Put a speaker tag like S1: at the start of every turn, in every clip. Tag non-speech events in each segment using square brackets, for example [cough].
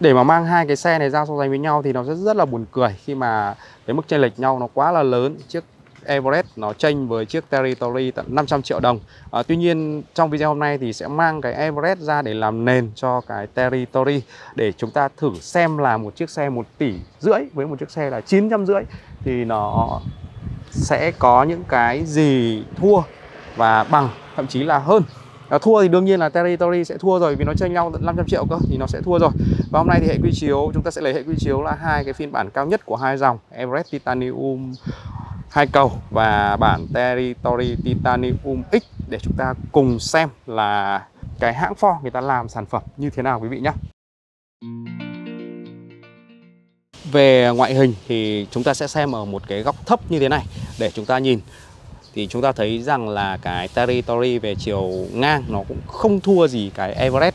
S1: Để mà mang hai cái xe này ra so sánh với nhau thì nó sẽ rất là buồn cười khi mà cái mức chênh lệch nhau nó quá là lớn. Chiếc Everest nó chênh với chiếc Territory tận 500 triệu đồng. À, tuy nhiên trong video hôm nay thì sẽ mang cái Everest ra để làm nền cho cái Territory để chúng ta thử xem là một chiếc xe 1 tỷ rưỡi với một chiếc xe là 900 rưỡi thì nó sẽ có những cái gì thua và bằng thậm chí là hơn à, thua thì đương nhiên là territory sẽ thua rồi vì nó chênh nhau tận 500 triệu cơ thì nó sẽ thua rồi. Và hôm nay thì hệ quy chiếu chúng ta sẽ lấy hệ quy chiếu là hai cái phiên bản cao nhất của hai dòng Everest Titanium hai cầu và bản Territory Titanium X để chúng ta cùng xem là cái hãng Ford người ta làm sản phẩm như thế nào quý vị nhé. Về ngoại hình thì chúng ta sẽ xem ở một cái góc thấp như thế này để chúng ta nhìn thì chúng ta thấy rằng là cái Territory về chiều ngang nó cũng không thua gì cái Everest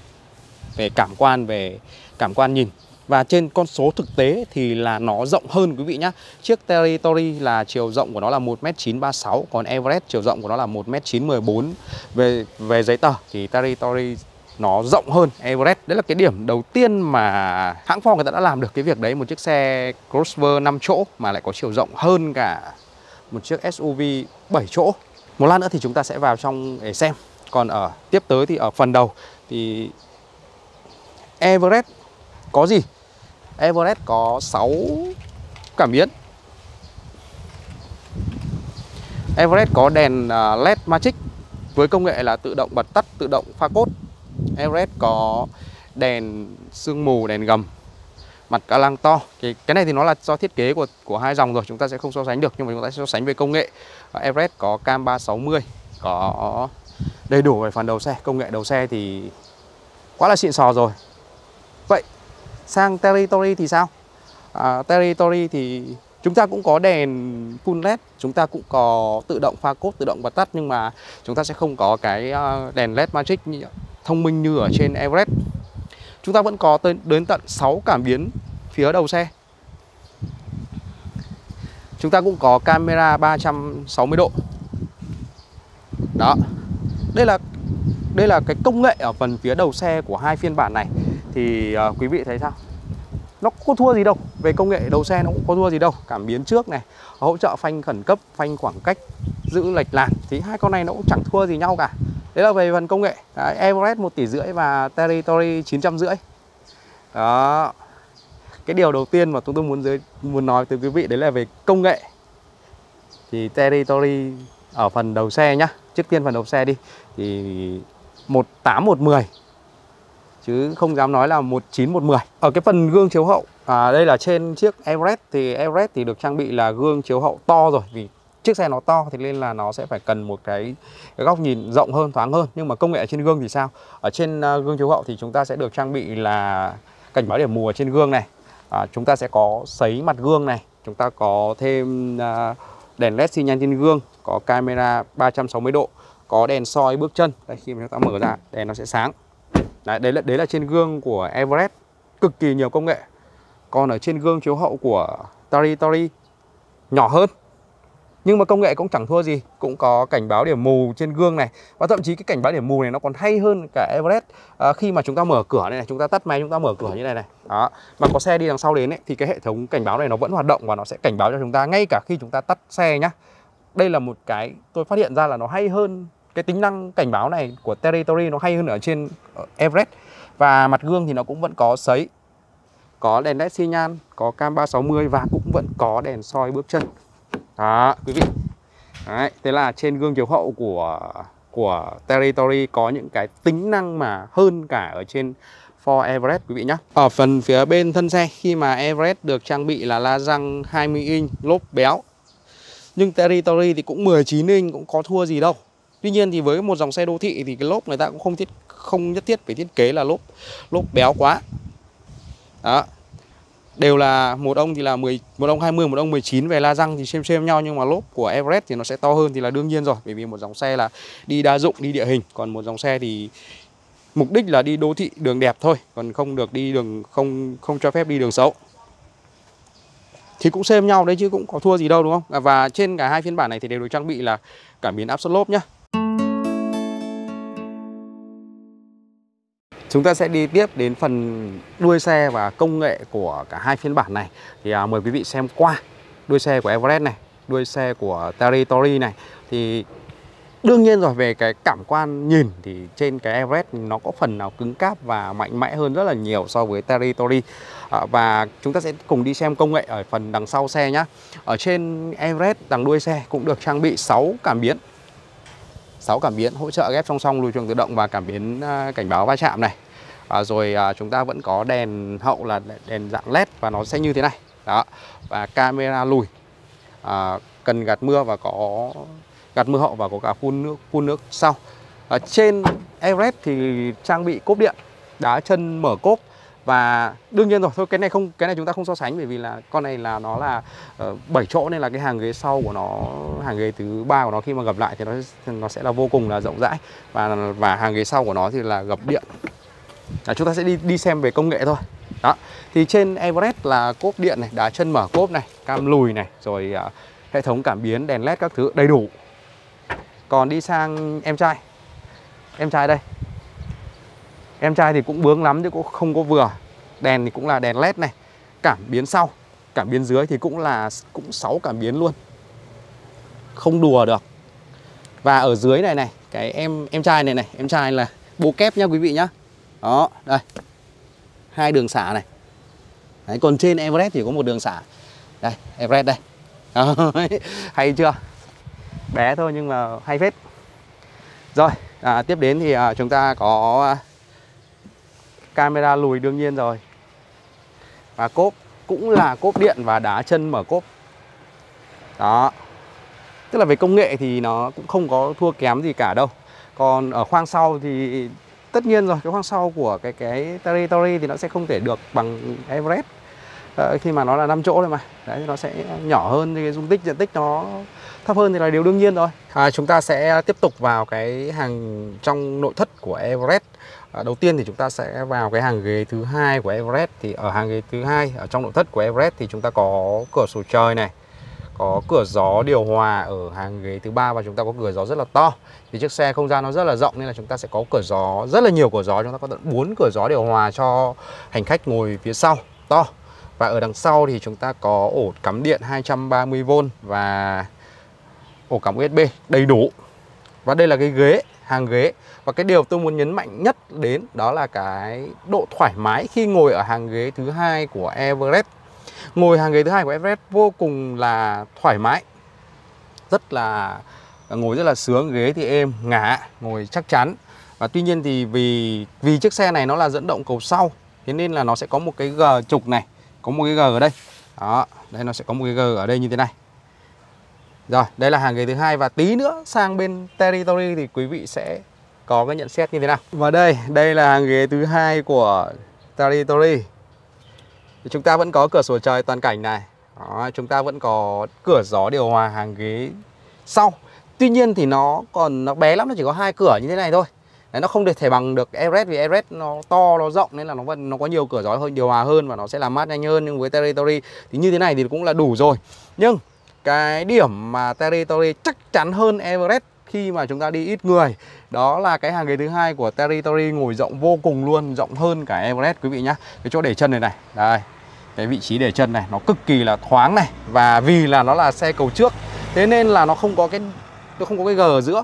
S1: về cảm quan, về cảm quan nhìn. Và trên con số thực tế thì là nó rộng hơn quý vị nhé Chiếc Territory là chiều rộng của nó là 1m936 Còn Everest chiều rộng của nó là 1m914 Về về giấy tờ thì Territory nó rộng hơn. Everest, Đấy là cái điểm đầu tiên mà hãng Ford người ta đã làm được cái việc đấy. Một chiếc xe crossover 5 chỗ mà lại có chiều rộng hơn cả một chiếc SUV 7 chỗ. Một lát nữa thì chúng ta sẽ vào trong để xem. Còn ở tiếp tới thì ở phần đầu thì Everest có gì? Everest có 6 cảm biến. Everest có đèn à, LED Magic với công nghệ là tự động bật tắt, tự động pha cốt Everest có đèn sương mù, đèn gầm mặt ca lăng to. Cái, cái này thì nó là do thiết kế của của hai dòng rồi chúng ta sẽ không so sánh được nhưng mà chúng ta sẽ so sánh về công nghệ. Ờ, Everest có cam 360 có đầy đủ về phần đầu xe. Công nghệ đầu xe thì quá là xịn sò rồi. Vậy sang Territory thì sao? À, Territory thì chúng ta cũng có đèn full led chúng ta cũng có tự động pha cốt tự động bật tắt nhưng mà chúng ta sẽ không có cái ờ, đèn led magic thông minh như ở trên Everest chúng ta vẫn có tới đến tận 6 cảm biến phía đầu xe. Chúng ta cũng có camera 360 độ. Đó. Đây là đây là cái công nghệ ở phần phía đầu xe của hai phiên bản này. Thì uh, quý vị thấy sao? Nó có thua gì đâu. Về công nghệ đầu xe nó cũng có thua gì đâu. Cảm biến trước này hỗ trợ phanh khẩn cấp phanh khoảng cách giữ lệch làn thì hai con này nó cũng chẳng thua gì nhau cả đấy là về phần công nghệ. Đấy, Everest 1 tỷ rưỡi và Territory 900 rưỡi. Đó. Cái điều đầu tiên mà chúng tôi muốn giới muốn nói từ quý vị đấy là về công nghệ. Thì Territory ở phần đầu xe nhá trước tiên phần đầu xe đi. Thì 18 110 chứ không dám nói là 19 110 ở cái phần gương chiếu hậu à, đây là trên chiếc Everest thì Everest thì được trang bị là gương chiếu hậu to rồi vì chiếc xe nó to thì nên là nó sẽ phải cần một cái, cái góc nhìn rộng hơn thoáng hơn. Nhưng mà công nghệ ở trên gương thì sao? Ở trên à, gương chiếu hậu thì chúng ta sẽ được trang bị là cảnh báo điểm mù ở trên gương này. À, chúng ta sẽ có sấy mặt gương này. Chúng ta có thêm à, đèn led xi nhan trên gương có camera 360 độ có đèn soi bước chân. Đây khi mà chúng ta mở ra đèn nó sẽ sáng. Đấy, đấy là đấy là trên gương của Everest. Cực kỳ nhiều công nghệ. Còn ở trên gương chiếu hậu của Territory nhỏ hơn nhưng mà công nghệ cũng chẳng thua gì cũng có cảnh báo điểm mù trên gương này. Và thậm chí cái cảnh báo điểm mù này nó còn hay hơn cả Everest. À, khi mà chúng ta mở cửa này, này chúng ta tắt máy chúng ta mở cửa như này này. Đó mà có xe đi đằng sau đến ấy, thì cái hệ thống cảnh báo này nó vẫn hoạt động và nó sẽ cảnh báo cho chúng ta ngay cả khi chúng ta tắt xe nhá. Đây là một cái tôi phát hiện ra là nó hay hơn cái tính năng cảnh báo này của Territory nó hay hơn ở trên Everest. Và mặt gương thì nó cũng vẫn có sấy có đèn led xi nhan có cam 360 và cũng vẫn có đèn soi bước chân đó quý vị. Đấy, thế là trên gương chiếu hậu của của Territory có những cái tính năng mà hơn cả ở trên Ford Everest quý vị nhé Ở phần phía bên thân xe khi mà Everest được trang bị là la răng 20 inch lốp béo. Nhưng Territory thì cũng 19 inch cũng có thua gì đâu. Tuy nhiên thì với một dòng xe đô thị thì cái lốp người ta cũng không thiết không nhất thiết phải thiết kế là lốp lốp béo quá. Đó đều là một ông thì là 10 một ông 20 một ông 19 về la răng thì xem xem nhau, nhưng mà lốp của Everest thì nó sẽ to hơn thì là đương nhiên rồi, bởi vì một dòng xe là đi đa dụng, đi địa hình. Còn một dòng xe thì mục đích là đi đô thị, đường đẹp thôi, còn không được đi đường, không không cho phép đi đường xấu. Thì cũng xem nhau đấy chứ cũng có thua gì đâu, đúng không? À, và trên cả hai phiên bản này thì đều được trang bị là cảm biến áp suất lốp nhá. Chúng ta sẽ đi tiếp đến phần đuôi xe và công nghệ của cả hai phiên bản này. Thì à, mời quý vị xem qua đuôi xe của Everest này Đuôi xe của Territory này. Thì đương nhiên rồi về cái cảm quan nhìn thì trên cái Everest nó có phần nào cứng cáp và mạnh mẽ hơn rất là nhiều so với Territory. À, Và chúng ta sẽ cùng đi xem công nghệ ở phần đằng sau xe nhé Ở trên Everest đằng đuôi xe cũng được trang bị 6 cảm biến. 6 cảm biến hỗ trợ ghép song song lùi trường tự động và cảm biến à, cảnh báo va chạm này. À, rồi à, chúng ta vẫn có đèn hậu là đèn dạng led và nó sẽ như thế này. Đó và camera lùi. À, cần gạt mưa và có gạt mưa hậu và có cả phun nước phun nước sau. Ở trên Everest thì trang bị cốp điện. Đá chân mở cốp và đương nhiên rồi thôi cái này không cái này chúng ta không so sánh bởi vì là con này là nó là ờ, uh, 7 chỗ nên là cái hàng ghế sau của nó hàng ghế thứ ba của nó khi mà gập lại thì nó nó sẽ là vô cùng là rộng rãi. Và và hàng ghế sau của nó thì là gập điện. À, chúng ta sẽ đi đi xem về công nghệ thôi. Đó. Thì trên Everest là cốp điện này đá chân mở cốp này cam lùi này rồi uh, hệ thống cảm biến đèn led các thứ đầy đủ. Còn đi sang em trai. Em trai đây. Em trai thì cũng bướng lắm chứ cũng không có vừa. Đèn thì cũng là đèn led này Cảm biến sau Cảm biến dưới thì cũng là cũng 6 cảm biến luôn. Không đùa được. Và ở dưới này này Cái em em trai này này Em trai là bô kép nha quý vị nhá. Đó đây. Hai đường xả này. Đấy, còn trên Everest thì có một đường xả. Đây Everest đây. Đó, [laughs] Hay chưa? Bé thôi nhưng mà hay phết. Rồi à, tiếp đến thì à, chúng ta có à, camera lùi đương nhiên rồi. Và cốp cũng là cốp điện và đá chân mở cốp. Đó. Tức là về công nghệ thì nó cũng không có thua kém gì cả đâu. Còn ở khoang sau thì tất nhiên rồi, cái khoang sau của cái cái Territory thì nó sẽ không thể được bằng Everest à, khi mà nó là 5 chỗ thôi mà. Đấy nó sẽ nhỏ hơn thì cái dung tích diện tích nó thấp hơn thì là điều đương nhiên rồi. À, chúng ta sẽ tiếp tục vào cái hàng trong nội thất của Everest. À, đầu tiên thì chúng ta sẽ vào cái hàng ghế thứ hai của Everest. Thì ở hàng ghế thứ hai ở trong nội thất của Everest thì chúng ta có cửa sổ trời này có cửa gió điều hòa ở hàng ghế thứ ba và chúng ta có cửa gió rất là to. Thì chiếc xe không gian nó rất là rộng nên là chúng ta sẽ có cửa gió rất là nhiều cửa gió. Chúng ta có tận 4 cửa gió điều hòa cho hành khách ngồi phía sau to và ở đằng sau thì chúng ta có ổ cắm điện 230V và ổ cắm USB đầy đủ. Và đây là cái ghế, hàng ghế. Và cái điều tôi muốn nhấn mạnh nhất đến đó là cái độ thoải mái khi ngồi ở hàng ghế thứ hai của Everest. Ngồi hàng ghế thứ hai của Everest vô cùng là thoải mái, rất là, ngồi rất là sướng, ghế thì êm, ngả, ngồi chắc chắn. Và tuy nhiên thì vì vì chiếc xe này nó là dẫn động cầu sau, thế nên là nó sẽ có một cái g trục này có một cái g ở đây đó đây nó sẽ có một cái g ở đây như thế này rồi, đây là hàng ghế thứ hai và tí nữa sang bên Territory thì quý vị sẽ có cái nhận xét như thế nào. Và đây, đây là hàng ghế thứ hai của Territory. Thì chúng ta vẫn có cửa sổ trời toàn cảnh này. Đó, chúng ta vẫn có cửa gió điều hòa hàng ghế sau. Tuy nhiên thì nó còn nó bé lắm, nó chỉ có hai cửa như thế này thôi. Đấy, nó không thể thể bằng được Everest vì Everest nó to nó rộng nên là nó vẫn nó có nhiều cửa gió hơn điều hòa hơn và nó sẽ làm mát nhanh hơn. Nhưng với Territory thì như thế này thì cũng là đủ rồi. Nhưng cái điểm mà Territory chắc chắn hơn Everest khi mà chúng ta đi ít người đó là cái hàng ghế thứ hai của Territory ngồi rộng vô cùng luôn rộng hơn cả Everest quý vị nhá. Cái chỗ để chân này này đây. Cái vị trí để chân này nó cực kỳ là thoáng này. Và vì là nó là xe cầu trước thế nên là nó không có cái nó không có cái gờ ở giữa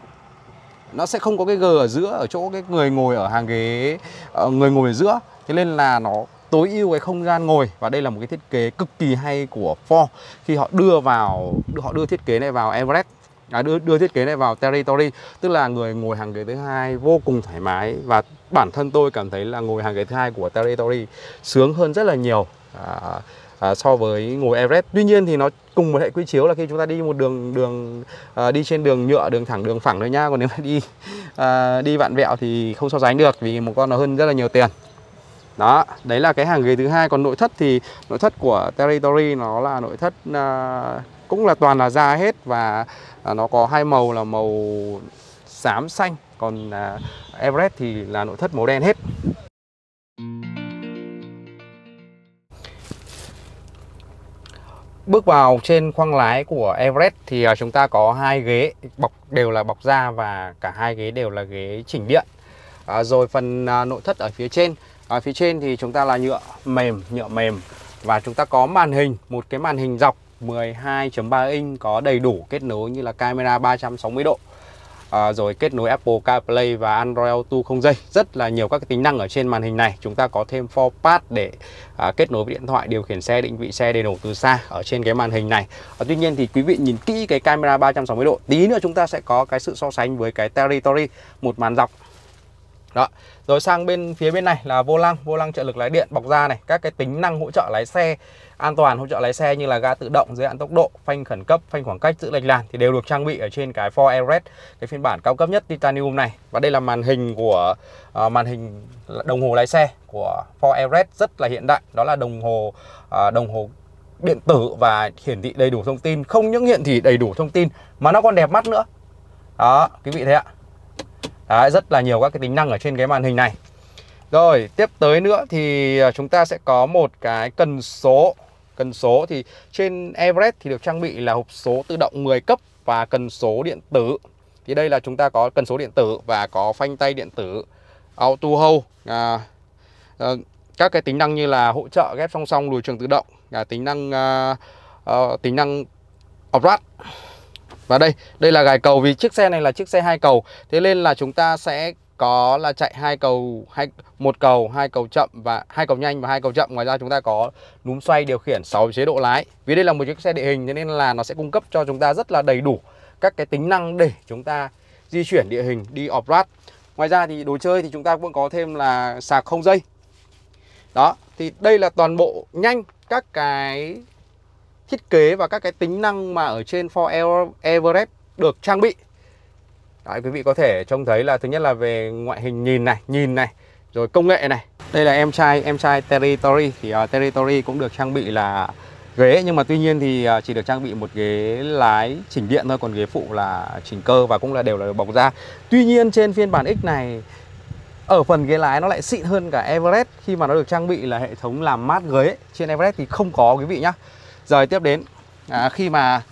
S1: nó sẽ không có cái g ở giữa ở chỗ cái người ngồi ở hàng ghế ờ, người ngồi ở giữa. Thế nên là nó tối ưu cái không gian ngồi. Và đây là một cái thiết kế cực kỳ hay của Ford. Khi họ đưa vào họ đưa thiết kế này vào Everest à, đưa đưa thiết kế này vào Territory tức là người ngồi hàng ghế thứ hai vô cùng thoải mái. Và bản thân tôi cảm thấy là ngồi hàng ghế thứ hai của Territory sướng hơn rất là nhiều. À, à, so với ngồi Everest. Tuy nhiên thì nó cùng một hệ quy chiếu là khi chúng ta đi một đường đường à, đi trên đường nhựa đường thẳng đường phẳng thôi nha. Còn nếu mà đi à, đi vạn vẹo thì không so sánh được vì một con nó hơn rất là nhiều tiền. Đó đấy là cái hàng ghế thứ hai. Còn nội thất thì nội thất của Territory nó là nội thất à, cũng là toàn là da hết và à, nó có hai màu là màu xám xanh. Còn à, Everest thì là nội thất màu đen hết. Bước vào trên khoang lái của Everest thì à, chúng ta có hai ghế bọc đều là bọc da và cả hai ghế đều là ghế chỉnh điện. À, rồi phần à, nội thất ở phía trên. Ở phía trên thì chúng ta là nhựa mềm nhựa mềm. Và chúng ta có màn hình một cái màn hình dọc 12.3 inch có đầy đủ kết nối như là camera 360 độ à, rồi kết nối Apple CarPlay và Android Auto không dây. Rất là nhiều các cái tính năng ở trên màn hình này. Chúng ta có thêm for pass để à, kết nối với điện thoại điều khiển xe định vị xe đầy đủ từ xa ở trên cái màn hình này. À, tuy nhiên thì quý vị nhìn kỹ cái camera 360 độ tí nữa chúng ta sẽ có cái sự so sánh với cái Territory một màn dọc đó. Rồi sang bên phía bên này là vô lăng. Vô lăng trợ lực lái điện bọc da này. Các cái tính năng hỗ trợ lái xe an toàn hỗ trợ lái xe như là ga tự động giới hạn tốc độ phanh khẩn cấp phanh khoảng cách giữ lệch làn thì đều được trang bị ở trên cái Ford Everest cái phiên bản cao cấp nhất titanium này. Và đây là màn hình của uh, màn hình đồng hồ lái xe của Ford Everest rất là hiện đại. Đó là đồng hồ uh, đồng hồ điện tử và hiển thị đầy đủ thông tin. Không những hiển thị đầy đủ thông tin mà nó còn đẹp mắt nữa. Đó quý vị thấy ạ. Đấy, rất là nhiều các cái tính năng ở trên cái màn hình này. Rồi tiếp tới nữa thì à, chúng ta sẽ có một cái cần số. Cần số thì trên Everest thì được trang bị là hộp số tự động 10 cấp và cần số điện tử. Thì đây là chúng ta có cần số điện tử và có phanh tay điện tử Auto hold à, à, Các cái tính năng như là hỗ trợ ghép song song lùi trường tự động à, Tính năng à, à, tính năng off và đây, đây là gài cầu vì chiếc xe này là chiếc xe hai cầu. Thế nên là chúng ta sẽ có là chạy hai cầu hai một cầu hai cầu chậm và hai cầu nhanh và hai cầu chậm. Ngoài ra chúng ta có núm xoay điều khiển 6 chế độ lái. Vì đây là một chiếc xe địa hình cho nên là nó sẽ cung cấp cho chúng ta rất là đầy đủ các cái tính năng để chúng ta di chuyển địa hình đi off road ngoài ra thì đồ chơi thì chúng ta cũng có thêm là sạc không dây. Đó thì đây là toàn bộ nhanh các cái thiết kế và các cái tính năng mà ở trên Ford Everest được trang bị Đấy, quý vị có thể trông thấy là thứ nhất là về ngoại hình nhìn này, nhìn này, rồi công nghệ này. Đây là em trai, em trai Territory thì uh, Territory cũng được trang bị là ghế nhưng mà tuy nhiên thì uh, chỉ được trang bị một ghế lái chỉnh điện thôi còn ghế phụ là chỉnh cơ và cũng là đều là bọc da. Tuy nhiên trên phiên bản X này ở phần ghế lái nó lại xịn hơn cả Everest khi mà nó được trang bị là hệ thống làm mát ghế. Trên Everest thì không có quý vị nhá. Rồi tiếp đến à, khi mà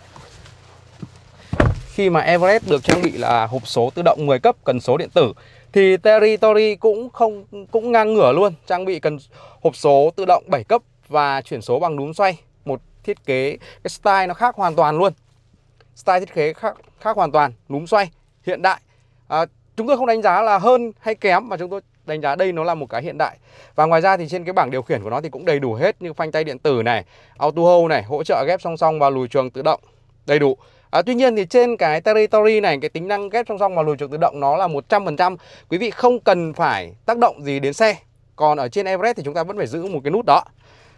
S1: khi mà Everest được trang bị là hộp số tự động 10 cấp cần số điện tử thì Territory cũng không cũng ngang ngửa luôn, trang bị cần hộp số tự động 7 cấp và chuyển số bằng núm xoay. Một thiết kế cái style nó khác hoàn toàn luôn. Style thiết kế khác khác hoàn toàn, núm xoay hiện đại. À, chúng tôi không đánh giá là hơn hay kém mà chúng tôi đánh giá đây nó là một cái hiện đại. Và ngoài ra thì trên cái bảng điều khiển của nó thì cũng đầy đủ hết như phanh tay điện tử này auto hold này hỗ trợ ghép song song và lùi trường tự động đầy đủ. À, tuy nhiên thì trên cái territory này cái tính năng ghép song song và lùi trường tự động nó là 100% quý vị không cần phải tác động gì đến xe. Còn ở trên Everest thì chúng ta vẫn phải giữ một cái nút đó.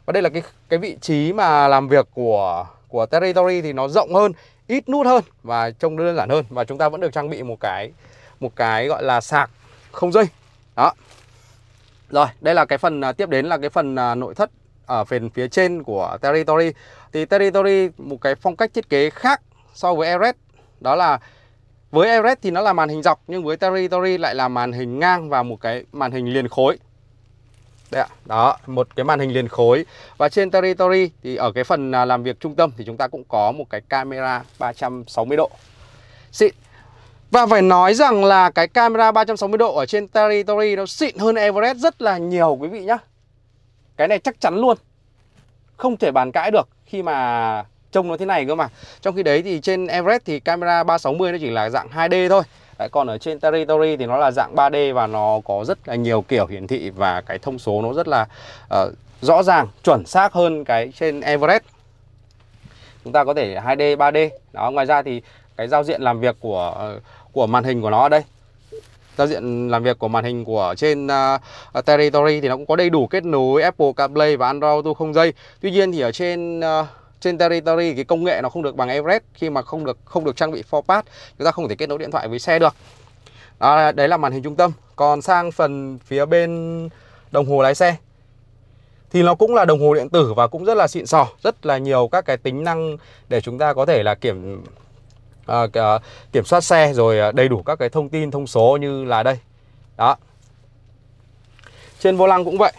S1: Và đây là cái cái vị trí mà làm việc của của territory thì nó rộng hơn ít nút hơn và trông đơn giản hơn. Và chúng ta vẫn được trang bị một cái một cái gọi là sạc không dây đó rồi đây là cái phần à, tiếp đến là cái phần à, nội thất ở phần phía trên của territory thì territory một cái phong cách thiết kế khác so với Everest đó là với Everest thì nó là màn hình dọc nhưng với Territory lại là màn hình ngang và một cái màn hình liền khối. Đây ạ, đó, một cái màn hình liền khối. Và trên Territory thì ở cái phần à, làm việc trung tâm thì chúng ta cũng có một cái camera 360 độ. Xịn. Và phải nói rằng là cái camera 360 độ ở trên Territory nó xịn hơn Everest rất là nhiều quý vị nhá. Cái này chắc chắn luôn. Không thể bàn cãi được khi mà trông nó thế này cơ mà Trong khi đấy thì trên Everest thì camera 360 nó chỉ là dạng 2D thôi Đấy, còn ở trên Territory thì nó là dạng 3D và nó có rất là nhiều kiểu hiển thị và cái thông số nó rất là uh, rõ ràng, chuẩn xác hơn cái trên Everest. Chúng ta có thể 2D, 3D. Đó, ngoài ra thì cái giao diện làm việc của của màn hình của nó ở đây. Giao diện làm việc của màn hình của trên uh, Territory thì nó cũng có đầy đủ kết nối Apple CarPlay và Android Auto không dây. Tuy nhiên thì ở trên uh, trên Territory cái công nghệ nó không được bằng Everest khi mà không được không được trang bị 4 pass, chúng ta không thể kết nối điện thoại với xe được đó, đấy là màn hình trung tâm còn sang phần phía bên đồng hồ lái xe thì nó cũng là đồng hồ điện tử và cũng rất là xịn sò rất là nhiều các cái tính năng để chúng ta có thể là kiểm uh, kiểm soát xe rồi à, đầy đủ các cái thông tin thông số như là đây. Đó. Trên vô lăng cũng vậy.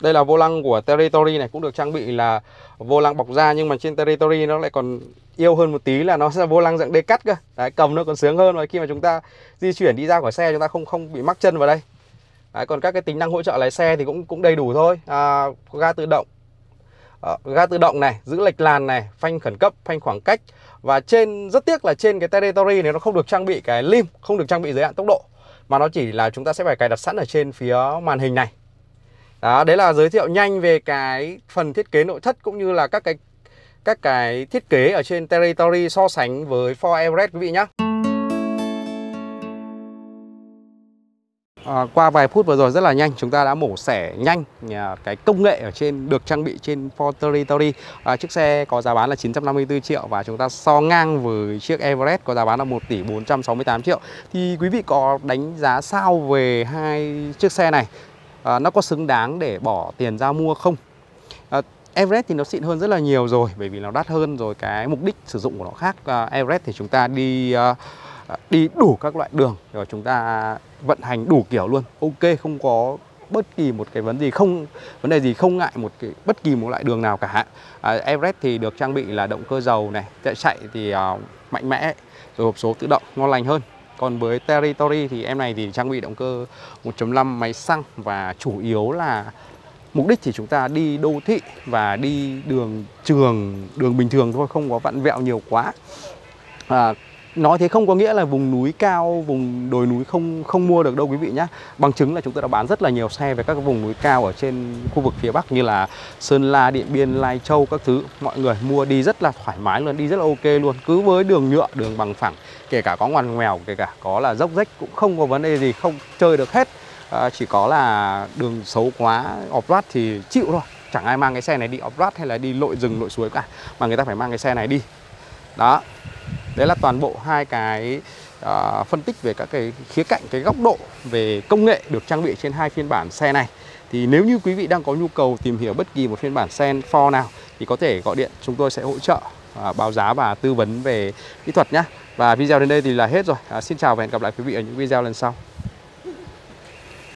S1: Đây là vô lăng của Territory này cũng được trang bị là vô lăng bọc da nhưng mà trên Territory nó lại còn yêu hơn một tí là nó sẽ vô lăng dạng đê cắt cơ. Đấy, cầm nó còn sướng hơn và khi mà chúng ta di chuyển đi ra khỏi xe chúng ta không không bị mắc chân vào đây. Đấy, còn các cái tính năng hỗ trợ lái xe thì cũng cũng đầy đủ thôi. À, ga tự động. Ờ, ga tự động này, giữ lệch làn này, phanh khẩn cấp, phanh khoảng cách. Và trên, rất tiếc là trên cái territory này nó không được trang bị cái lim, không được trang bị giới hạn tốc độ. Mà nó chỉ là chúng ta sẽ phải cài đặt sẵn ở trên phía màn hình này. Đó, đấy là giới thiệu nhanh về cái phần thiết kế nội thất cũng như là các cái các cái thiết kế ở trên territory so sánh với Ford Everest quý vị nhé À, qua vài phút vừa rồi rất là nhanh chúng ta đã mổ xẻ nhanh à, cái công nghệ ở trên được trang bị trên Ford Territory à, chiếc xe có giá bán là 954 triệu và chúng ta so ngang với chiếc Everest có giá bán là 1 tỷ 468 triệu. Thì quý vị có đánh giá sao về hai chiếc xe này? À, nó có xứng đáng để bỏ tiền ra mua không? À, Everest thì nó xịn hơn rất là nhiều rồi bởi vì nó đắt hơn rồi cái mục đích sử dụng của nó khác. À, Everest thì chúng ta đi uh, À, đi đủ các loại đường. Rồi chúng ta vận hành đủ kiểu luôn. Ok không có bất kỳ một cái vấn gì không vấn đề gì không ngại một cái bất kỳ một loại đường nào cả. À, Everest thì được trang bị là động cơ dầu này chạy chạy thì uh, mạnh mẽ rồi hộp số tự động ngon lành hơn. Còn với Territory thì em này thì trang bị động cơ 1.5 máy xăng và chủ yếu là mục đích thì chúng ta đi đô thị và đi đường trường đường bình thường thôi không có vặn vẹo nhiều quá. À, nói thế không có nghĩa là vùng núi cao vùng đồi núi không không mua được đâu quý vị nhé bằng chứng là chúng tôi đã bán rất là nhiều xe về các vùng núi cao ở trên khu vực phía bắc như là sơn la điện biên lai châu các thứ. Mọi người mua đi rất là thoải mái luôn đi rất là ok luôn. Cứ với đường nhựa đường bằng phẳng kể cả có ngoằn ngoèo kể cả có là dốc rách cũng không có vấn đề gì không chơi được hết. À, chỉ có là đường xấu quá off-road thì chịu thôi. Chẳng ai mang cái xe này đi off-road hay là đi lội rừng lội suối cả mà người ta phải mang cái xe này đi. Đó đấy là toàn bộ hai cái uh, phân tích về các cái khía cạnh cái góc độ về công nghệ được trang bị trên hai phiên bản xe này. Thì nếu như quý vị đang có nhu cầu tìm hiểu bất kỳ một phiên bản xe Ford nào thì có thể gọi điện chúng tôi sẽ hỗ trợ uh, báo giá và tư vấn về kỹ thuật nhé và video đến đây thì là hết rồi. À, xin chào và hẹn gặp lại quý vị ở những video lần sau.